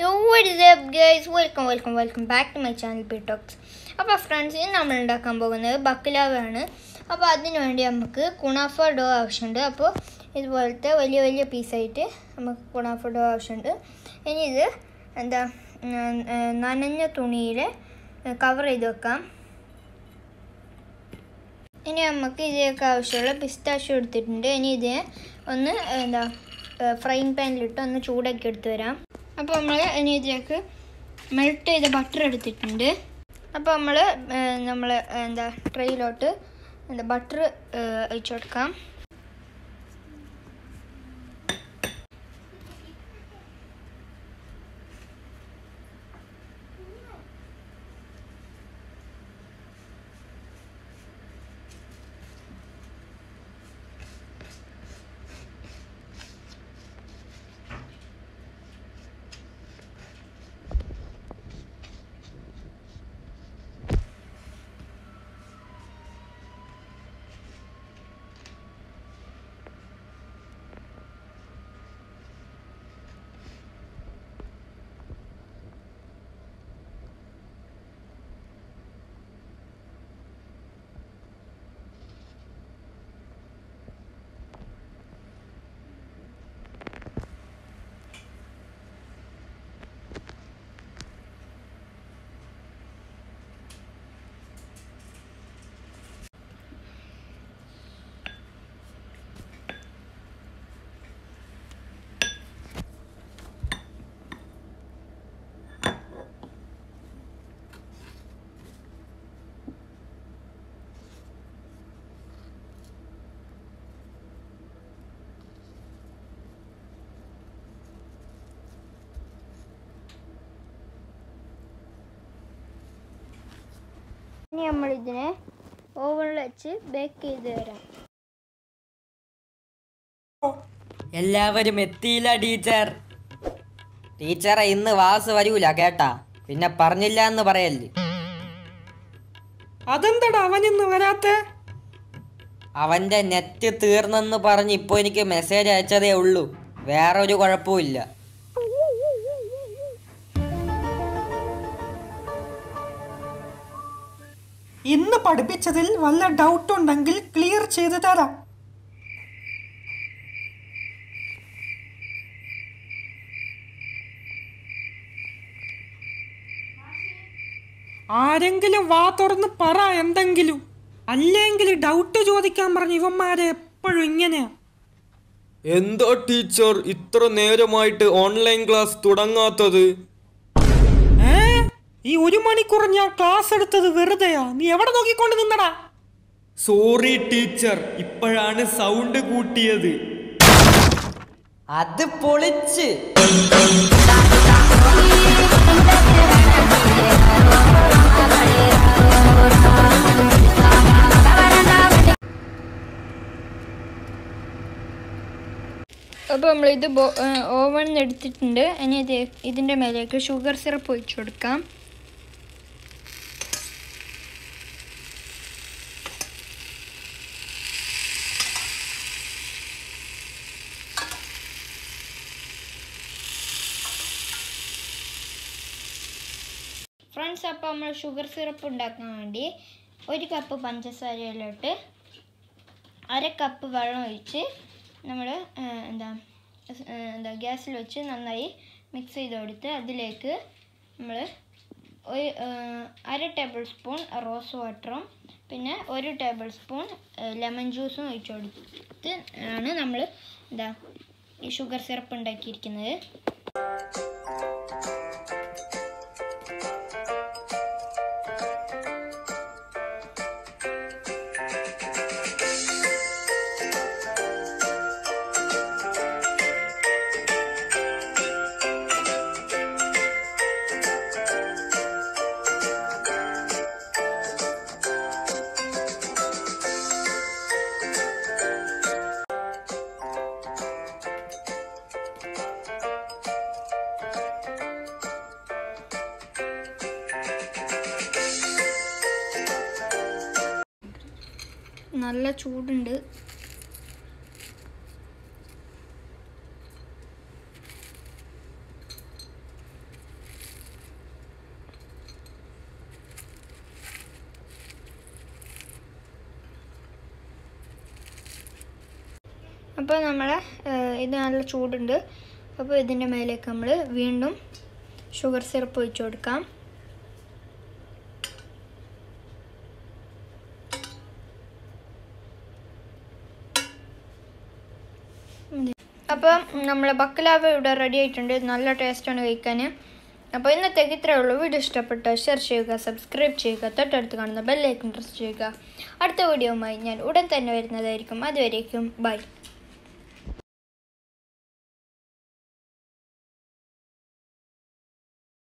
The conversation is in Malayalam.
Yo, what is up guys? Welcome welcome welcome back to my channel P talks അപ്പോൾ ഫ്രണ്ട്സ് ഇന്ന് നമ്മൾ ഉണ്ടാക്കാൻ പോകുന്നത് ബക്ലാവാണ് അപ്പോൾ അതിന് വേണ്ടി നമുക്ക് കുണാഫ ഡോ ആവശ്യമുണ്ട്. അപ്പോൾ ഇതുപോലത്തെ വലിയ വലിയ പീസായിട്ട് നമുക്ക് കുണാഫ ഡോ ആവശ്യമുണ്ട്. ഇനി ഇത് എന്താ നനഞ്ഞ തുണിയിൽ കവർ ചെയ്ത് വെക്കാം. ഇനി നമുക്ക് ഇതിലേക്ക് ആവശ്യമുള്ള പിസ്താഷ്യം എടുത്തിട്ടുണ്ട്. ഇനി ഇത് ഒന്ന് എന്താ ഫ്രൈങ് പാനിലിട്ട് ഒന്ന് ചൂടാക്കി എടുത്ത് വരാം. അപ്പോൾ നമ്മൾ ഇനി ഇതിലേക്ക് മെൽറ്റ് ചെയ്ത ബട്ടർ എടുത്തിട്ടുണ്ട്. അപ്പോൾ നമ്മൾ നമ്മൾ എന്താ ട്രെയിലോട്ട് എന്താ ബട്ടർ അഴിച്ചു കൊടുക്കാം ഇനി നമ്മൾ ഇതിനെ ഓവനിൽ വെച്ച് ബേക്ക് ചെയ്ത് തരാം എല്ലാവരും എത്തിയില്ല ടീച്ചർ. ടീച്ചറെ ഇന്ന് വാസ് വരൂല കേട്ടാ. പിന്നെ പറഞ്ഞില്ല എന്ന് പറയല്ലേ. അതെന്താടാ അവനിന്ന് വരാത്ത? അവന്റെ നെറ്റ് തീർന്നെന്ന് പറഞ്ഞ് ഇപ്പൊ എനിക്ക് മെസ്സേജ് അയച്ചതേ ഉള്ളൂ. വേറൊരു കുഴപ്പമില്ല ഇന്ന് പഠിപ്പിച്ചതിൽ വല്ല ഡൗട്ട് ഉണ്ടെങ്കിൽ ക്ലിയർ ചെയ്ത് തരാം. ആരെങ്കിലും വാ തുറന്ന് പറ എന്തെങ്കിലും. അല്ലെങ്കിൽ ഡൗട്ട് ചോദിക്കാൻ പറഞ്ഞു ഇവന്മാരെ എപ്പോഴും ഇങ്ങനെയാ. എന്താ ടീച്ചർ ഇത്ര നേരമായിട്ട് ഓൺലൈൻ ക്ലാസ് തുടങ്ങാത്തത്? ഈ ഒരു മണിക്കൂർ ഞാൻ ക്ലാസ് എടുത്തത് വെറുതെയാ. നീ എവിടെ നോക്കിക്കൊണ്ട് നിന്നടാ? സോറി ടീച്ചർ ഇപ്പോഴാണ് സൗണ്ട് കൂട്ടിയത്. അത് പൊളിച്ച്. അപ്പോൾ നമ്മൾ ഇത് ഓവനിൽ എടുത്തിട്ടുണ്ട്. ഇനി ഇതിന്റെ ഇതിന്റെ മേലേക്ക് ഷുഗർ സിറപ്പ് ഒഴിച്ചു കൊടുക്കാം. ഫ്രണ്ട്സ് അപ്പോൾ നമ്മൾ ഷുഗർ സിറപ്പ് ഉണ്ടാക്കാൻ വേണ്ടി ഒരു കപ്പ് പഞ്ചസാരയിലോട്ട് അര കപ്പ് വെള്ളം ഒഴിച്ച് നമ്മൾ എന്താ എന്താ ഗ്യാസിൽ വെച്ച് നന്നായി മിക്സ് ചെയ്ത് കൊടുത്ത് അതിലേക്ക് നമ്മൾ ഒരു അര ടേബിൾ സ്പൂൺ റോസ് വാട്ടറും പിന്നെ ഒരു ടേബിൾ സ്പൂൺ ലെമൺ ജ്യൂസും ഒഴിച്ചു കൊടുത്ത് ആണ് നമ്മൾ എന്താ ഈ ഷുഗർ സിറപ്പ് ഉണ്ടാക്കിയിരിക്കുന്നത്. നല്ല ചൂടുണ്ട്. അപ്പോൾ നമ്മളെ ഇത് നല്ല ചൂടുണ്ട്. അപ്പോൾ ഇതിന്റെ മേലേക്ക് നമ്മൾ വീണ്ടും ഷുഗർ സിറപ്പ് ഒഴിച്ചു കൊടുക്കാം. അപ്പം നമ്മളെ ബക്കലാവ ഇവിടെ റെഡി ആയിട്ടുണ്ട്. നല്ല ടേസ്റ്റാണ് കഴിക്കാൻ. അപ്പോൾ ഇന്നത്തേക്ക് ഇത്രയേ ഉള്ളൂ. വീഡിയോ ഇഷ്ടപ്പെട്ട ഷെയർ ചെയ്യുക സബ്സ്ക്രൈബ് ചെയ്യുക തൊട്ടടുത്ത് കാണുന്ന ബെല്ലൈക്കൺ പ്രസ് ചെയ്യുക. അടുത്ത വീഡിയോയുമായി ഞാൻ ഉടൻ തന്നെ വരുന്നതായിരിക്കും. അതുവരേക്കും ബൈ